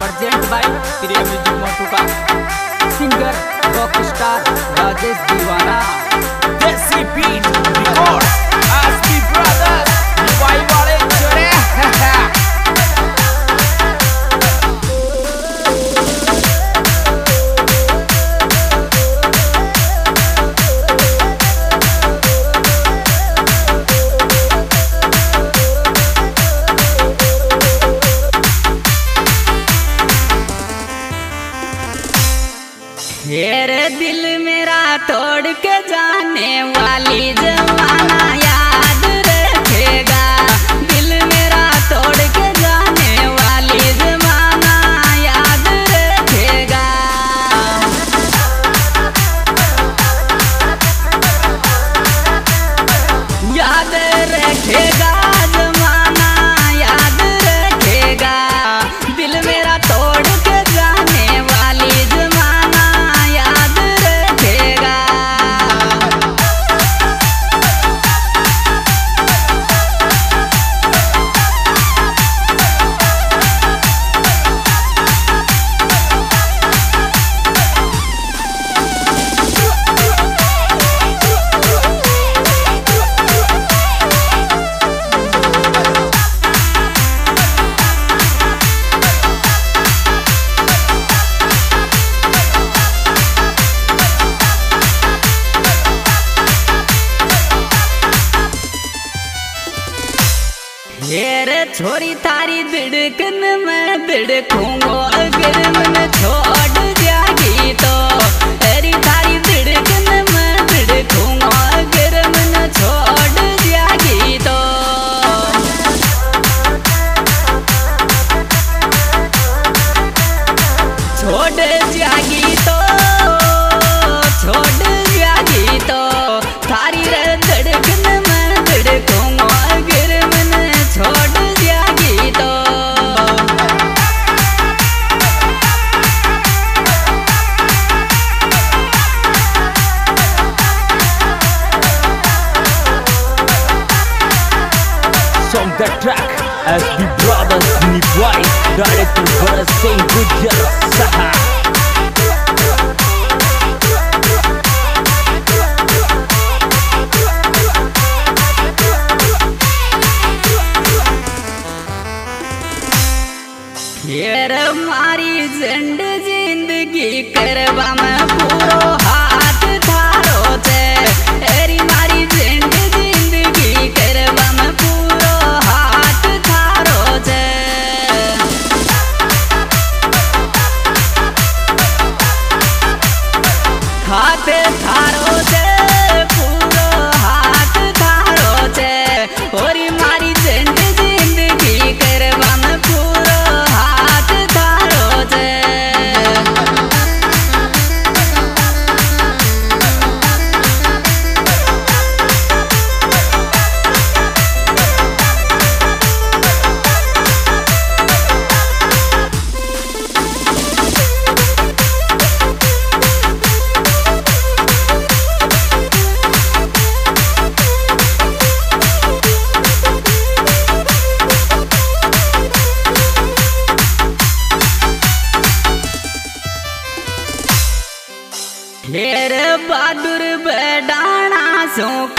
Present by Priya music मोटू का singer rock star Rajesh Deewana Desi beat record ASCII brother Sans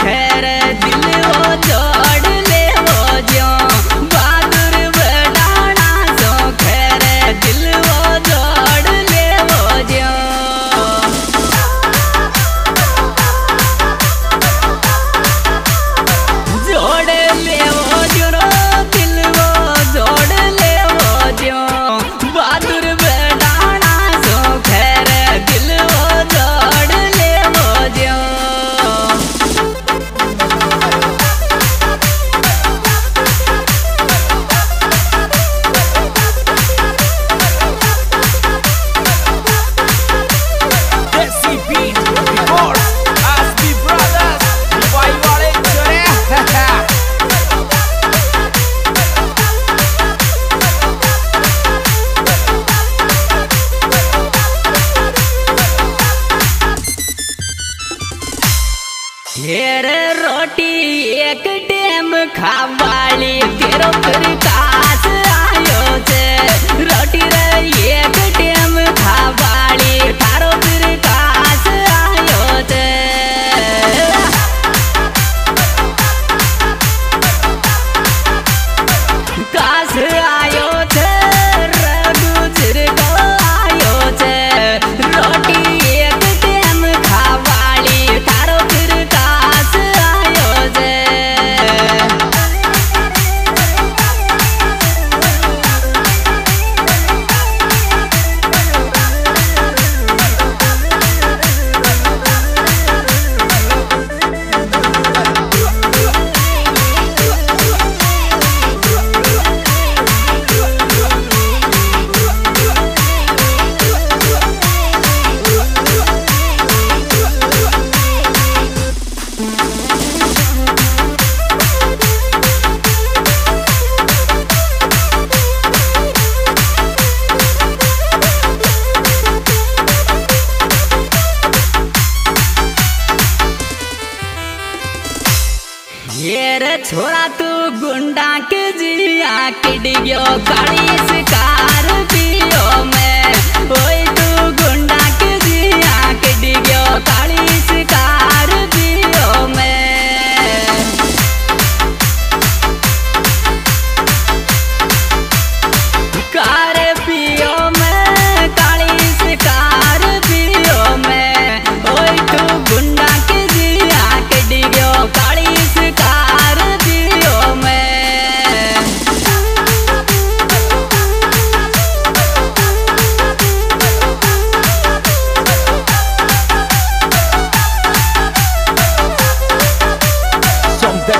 गुंडा के जिया किडियो काली शिकार पियो में। ओए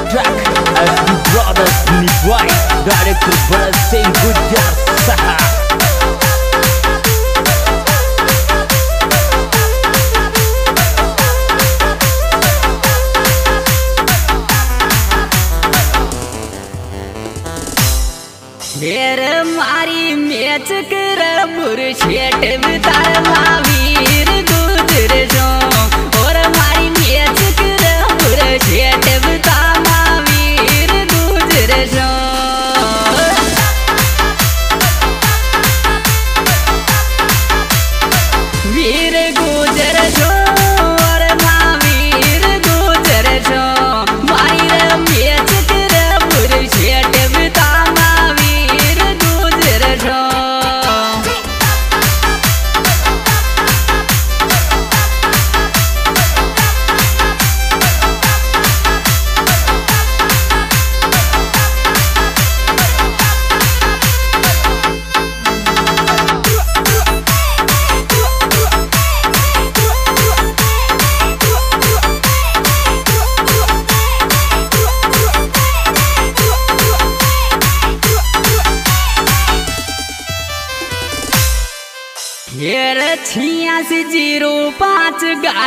track as the brothers Director Bharat Singh Gujar Saha ढेर मारी मैच कर बुरशेट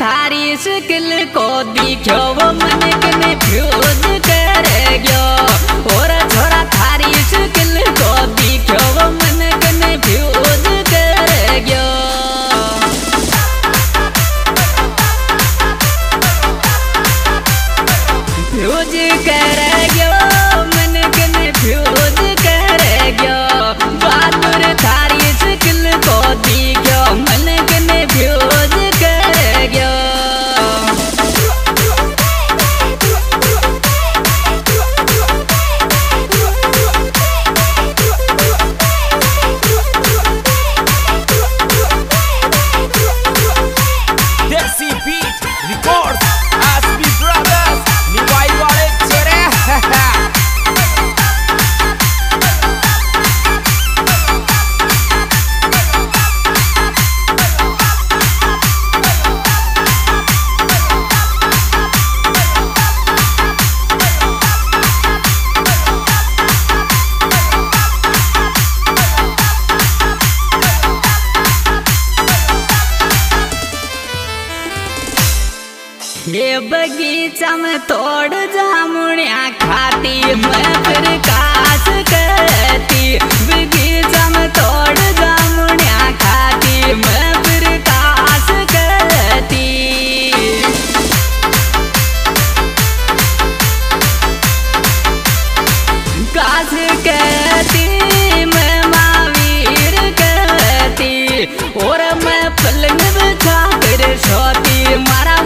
थारी शिकल को दिखो वो मन में फ्यूज कर। ये बगीचा में तोड़ जामुनिया खाती, मैं फिर काश करती। बगीचा में तोड़ जामुनिया खाती, मैं फिर काश करती। काश कहती मैं महावीर कहती और मैं पलंग बिछा कर सोती, मारा